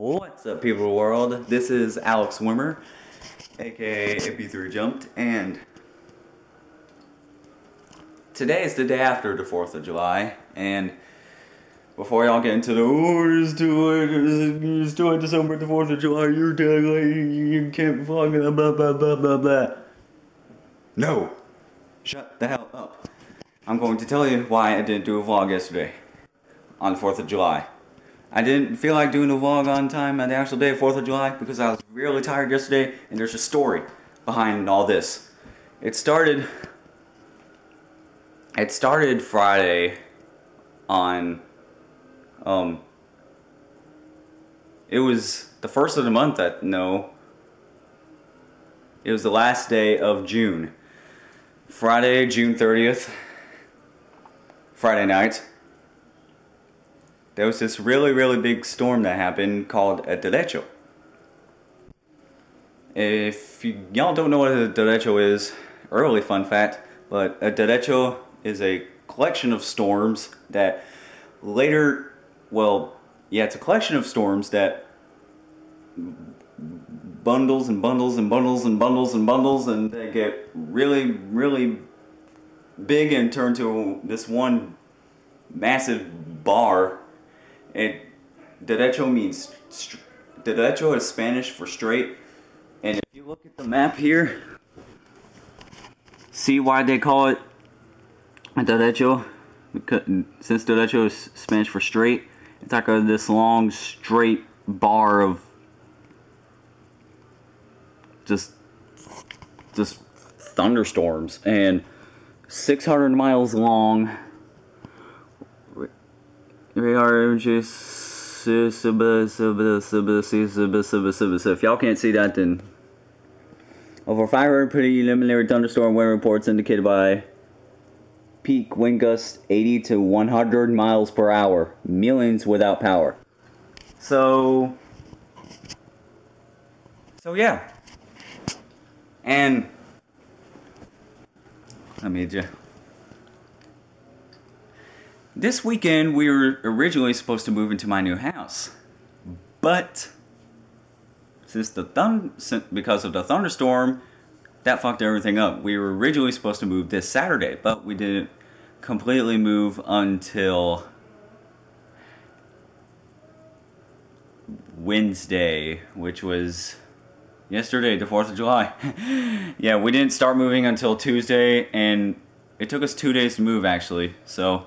What's up, people of the world? This is Alex Wimmer, aka AP3 Jumped, and today is the day after the 4th of July, and before y'all get into the, oh, it's too it's too to the 4th of July, you're dead you can't blah blah blah blah blah blah. No! Shut the hell up. I'm going to tell you why I didn't do a vlog yesterday on the 4th of July. I didn't feel like doing a vlog on time on the actual day of 4th of July because I was really tired yesterday and there's a story behind all this. It started it started Friday on um it was the first of the month that no it was the last day of June. Friday, June 30th. Friday night there was this really, really big storm that happened called a derecho. If y'all don't know what a derecho is, early fun fact, but a derecho is a collection of storms that later, well, yeah, it's a collection of storms that bundles and bundles and bundles and bundles and bundles and they get really, really big and turn to this one massive bar and derecho means derecho is Spanish for straight. And if you look at the map here, see why they call it derecho? Because since derecho is Spanish for straight, it's like a, this long straight bar of just just thunderstorms and 600 miles long we are just if y'all can't see that then over 500 preliminary thunderstorm wind reports indicated by peak wind gusts 80 to 100 miles per hour. Millions without power. So so yeah. And let me just this weekend, we were originally supposed to move into my new house, but since the thun because of the thunderstorm, that fucked everything up. We were originally supposed to move this Saturday, but we didn't completely move until Wednesday, which was yesterday, the 4th of July. yeah, we didn't start moving until Tuesday, and it took us two days to move actually, so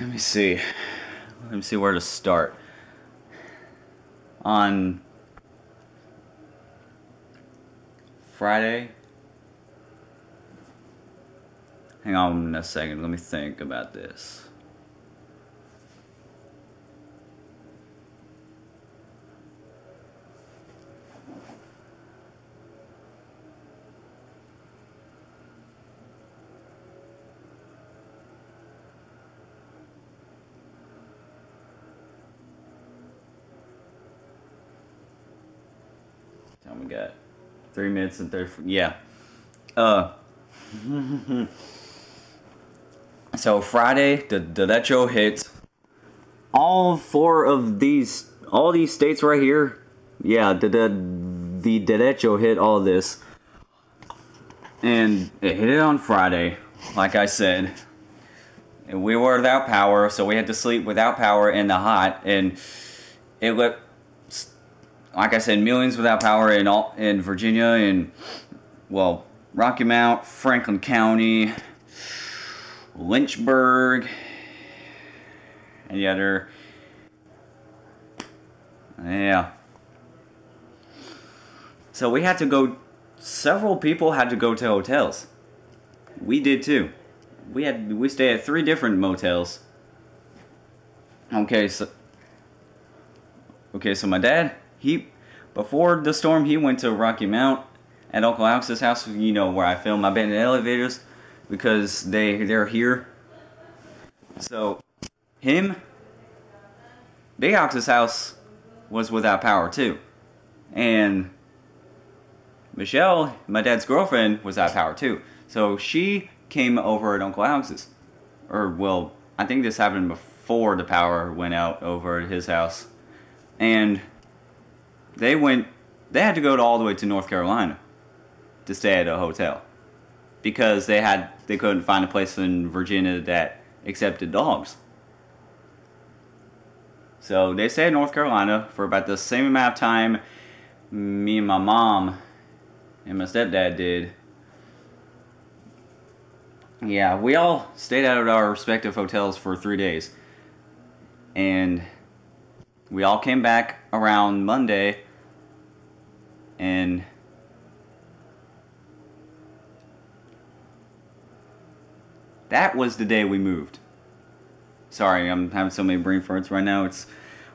let me see. Let me see where to start. On Friday. Hang on a second. Let me think about this. Got? Three minutes and thirty. Yeah. Uh. so Friday, the the derecho hit all four of these, all these states right here. Yeah, the the the derecho hit all this, and it hit it on Friday, like I said. And we were without power, so we had to sleep without power in the hot, and it lit like I said, millions without power in all in Virginia and well, Rocky Mount, Franklin County, Lynchburg, and the other. Yeah. So we had to go. Several people had to go to hotels. We did too. We had we stayed at three different motels. Okay, so okay, so my dad he before the storm he went to Rocky Mount at Uncle Alex's house, you know where I film my band in elevators because they they're here. So him Big Alex's house was without power too. And Michelle, my dad's girlfriend, was without power too. So she came over at Uncle Alex's. Or well, I think this happened before the power went out over at his house and they went. They had to go to all the way to North Carolina to stay at a hotel because they had they couldn't find a place in Virginia that accepted dogs. So they stayed in North Carolina for about the same amount of time me and my mom and my stepdad did. Yeah, we all stayed out at our respective hotels for three days. And we all came back around Monday and that was the day we moved. Sorry, I'm having so many brain farts right now. It's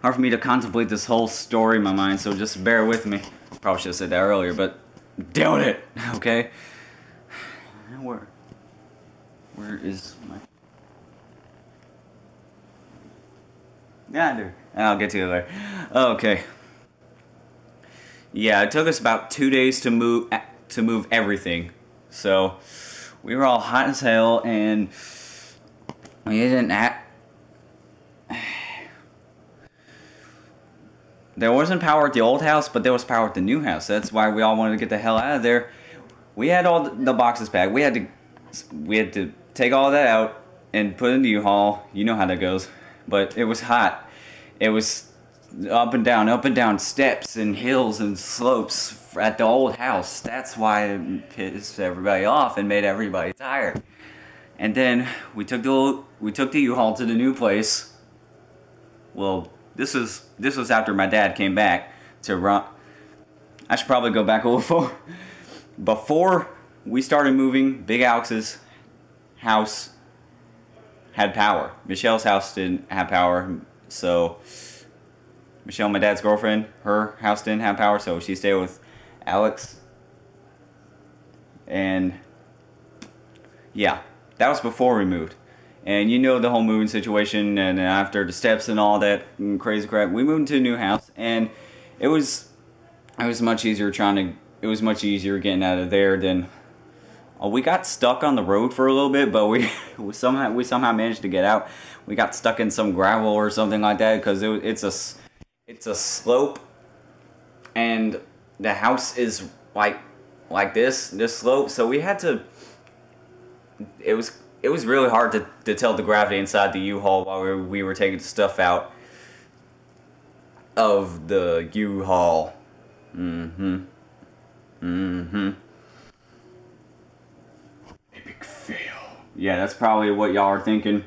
hard for me to contemplate this whole story in my mind, so just bear with me. Probably should have said that earlier, but damn it, okay? Where, where is my? Yeah, dude. I'll get to you later. Okay. Yeah, it took us about two days to move to move everything. So we were all hot as hell, and we didn't. There wasn't power at the old house, but there was power at the new house. That's why we all wanted to get the hell out of there. We had all the boxes packed. We had to, we had to take all that out and put it in the U-Haul. You know how that goes. But it was hot. It was up and down, up and down steps and hills and slopes at the old house. That's why it pissed everybody off and made everybody tired. And then we took the we took the U-Haul to the new place. Well, this is this was after my dad came back to run. I should probably go back a little before. Before we started moving, Big Alex's house had power. Michelle's house didn't have power, so Michelle, my dad's girlfriend, her house didn't have power, so she stayed with Alex. And yeah, that was before we moved. And you know the whole moving situation, and after the steps and all that crazy crap, we moved to a new house, and it was it was much easier trying to. It was much easier getting out of there than. Oh, we got stuck on the road for a little bit, but we, we somehow we somehow managed to get out. We got stuck in some gravel or something like that because it, it's a it's a slope, and the house is like like this this slope, so we had to. It was it was really hard to, to tell the gravity inside the U-Haul while we were, we were taking stuff out of the U-Haul. Mm-hmm. Mm-hmm. Epic fail. Yeah, that's probably what y'all are thinking.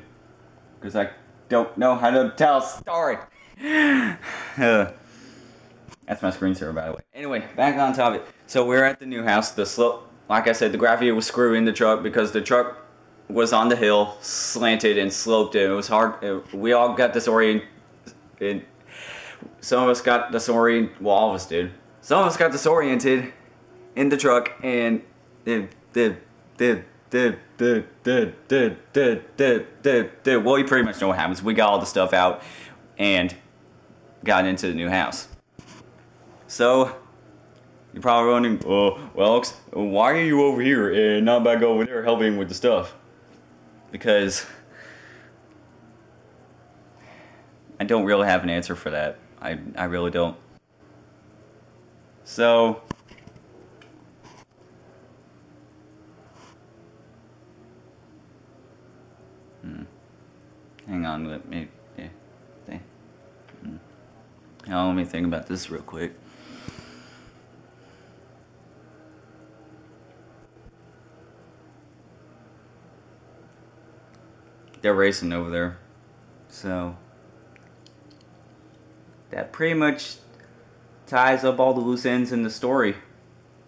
Because I don't know how to tell a story. Uh, that's my screensaver, by the way. Anyway, back on topic. So we're at the new house. The slope, like I said, the gravity was screwed in the truck because the truck was on the hill, slanted and sloped. And it was hard. We all got disoriented. Some of us got disoriented. Well, all of us did. Some of us got disoriented in the truck, and did did did did did did did did did did. Well, you pretty much know what happens. We got all the stuff out and got into the new house. So you're probably wondering, oh, well, why are you over here and not back over there helping with the stuff? because I don't really have an answer for that. I, I really don't. So, hmm. hang on, let me. Now, let me think about this real quick. they're racing over there. So that pretty much ties up all the loose ends in the story.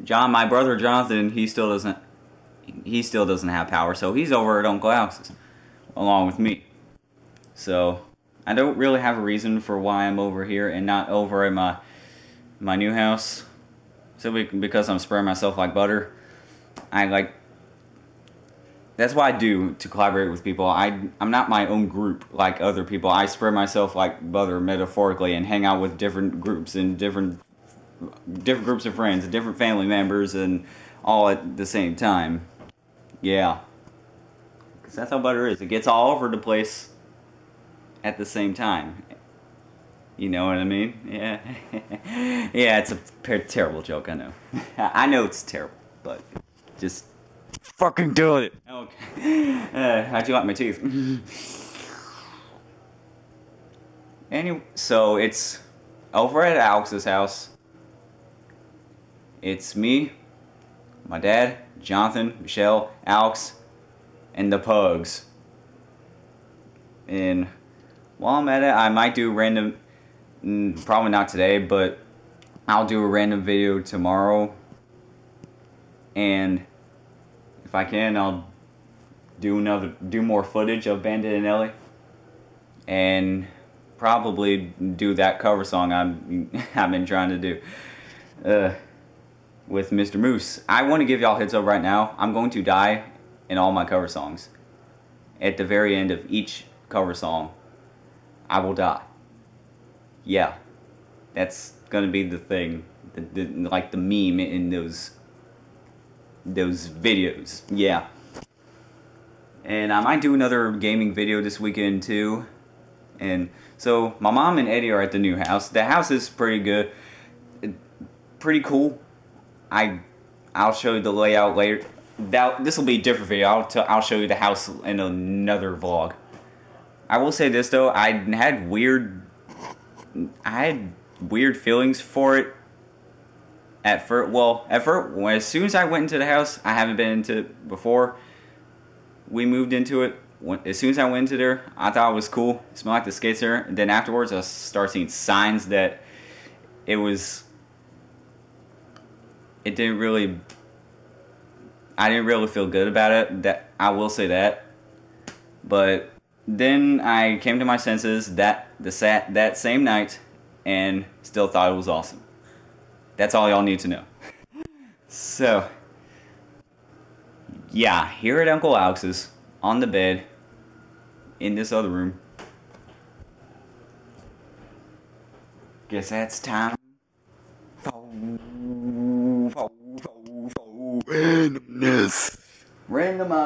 John, my brother Jonathan, he still doesn't he still doesn't have power, so he's over at Uncle Alex's along with me. So I don't really have a reason for why I'm over here and not over at my my new house. Simply because I'm spreading myself like butter. I like that's what I do to collaborate with people. I I'm not my own group like other people. I spread myself like butter metaphorically and hang out with different groups and different different groups of friends and different family members and all at the same time. Yeah. Cuz that's how butter is. It gets all over the place at the same time. You know what I mean? Yeah. yeah, it's a per- terrible joke, I know. I know it's terrible, but just fucking do it. Okay. Uh, how'd you like my teeth? anyway, so it's over at Alex's house. It's me, my dad, Jonathan, Michelle, Alex, and the pugs. And while I'm at it, I might do random, mm, probably not today, but I'll do a random video tomorrow. And if I can, I'll do another, do more footage of Bandit and Ellie. And probably do that cover song I'm, I've been trying to do. Uh, with Mr. Moose. I want to give y'all heads up right now. I'm going to die in all my cover songs. At the very end of each cover song, I will die. Yeah, that's gonna be the thing, the, the, like the meme in those those videos. Yeah. And I might do another gaming video this weekend too. And so my mom and Eddie are at the new house. The house is pretty good, pretty cool. I I'll show you the layout later. That this will be a different video. I'll t- I'll show you the house in another vlog. I will say this though, I had weird I had weird feelings for it at first. Well, at first, as soon as I went into the house, I haven't been into it before. We moved into it. As soon as I went into there, I thought it was cool. It smelled like the there. And then afterwards, I started seeing signs that it was it didn't really I didn't really feel good about it. That I will say that. But then I came to my senses that the sat that same night and still thought it was awesome. That's all y'all need to know. so yeah, here at Uncle Alex's on the bed in this other room. Guess that's time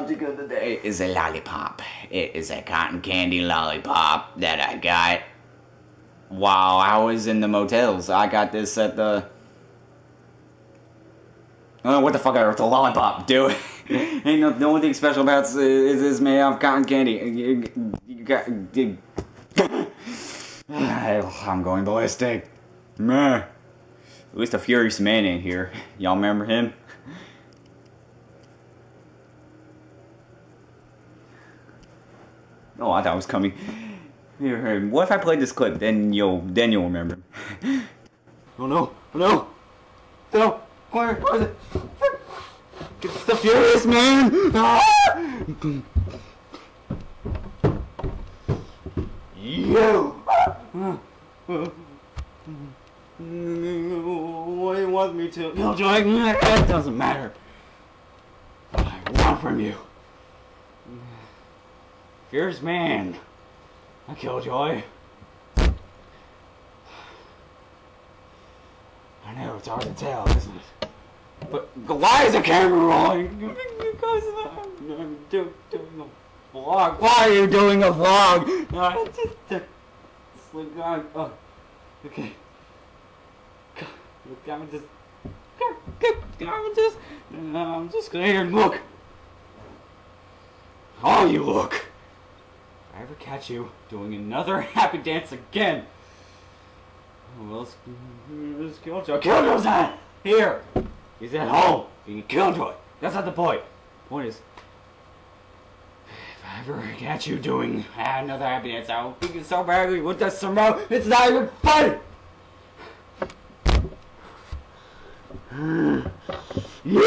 object of the day is a lollipop. It is a cotton candy lollipop that I got while I was in the motels. I got this at the. Oh, what the fuck are the lollipop do? Ain't no, the only thing special about it is this made of cotton candy. You, you got. You, I'm going ballistic. Meh. At least a furious man in here. Y'all remember him? Oh, I thought it was coming. Here, what if I play this clip? Then you'll then you'll remember. oh no! Oh no! No! Where, is it? It's the furious man! Ah! You! What do you want me to? No, Killjoy? It doesn't matter. What I want from you. Fierce man. A killjoy. I know, it's hard to tell, isn't it? But, why is the camera rolling? Because I'm doing a vlog. Why are you doing a vlog? No, it's just uh, slip on. Oh, okay. Look, I'm just. I'm just. I'm just gonna here and look. Oh, you look. I ever catch you doing another happy dance again. Well, let's Killjoy. Killjoy's not here. He's at home being Killjoy. That's not the point. The point is, if I ever catch you doing another happy dance, I'll beat you so badly with this remote, it's not even funny. You're!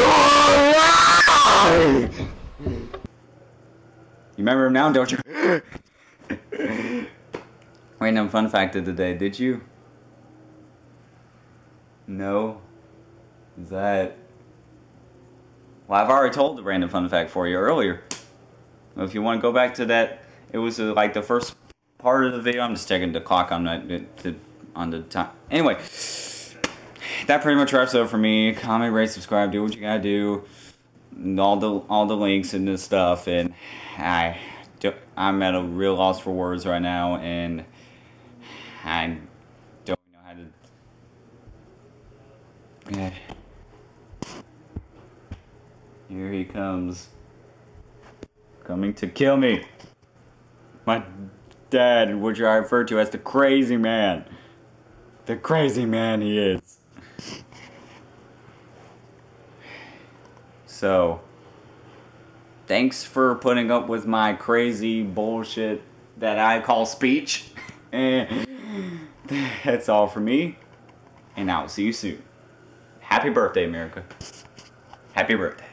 You remember him now, don't you? Random fun fact of the day. Did you? No. Is that. Well, I've already told the random fun fact for you earlier. If you want to go back to that, it was uh, like the first part of the video. I'm just checking the clock on that on the time. Anyway, that pretty much wraps it up for me. Comment, rate, subscribe, do what you gotta do. All the all the links and this stuff, and I I'm at a real loss for words right now, and I don't know how to. Here he comes. Coming to kill me. My dad, which I refer to as the crazy man. The crazy man he is. So, thanks for putting up with my crazy bullshit that I call speech. Eh, That's all for me. And I'll see you soon. Happy birthday, America. Happy birthday.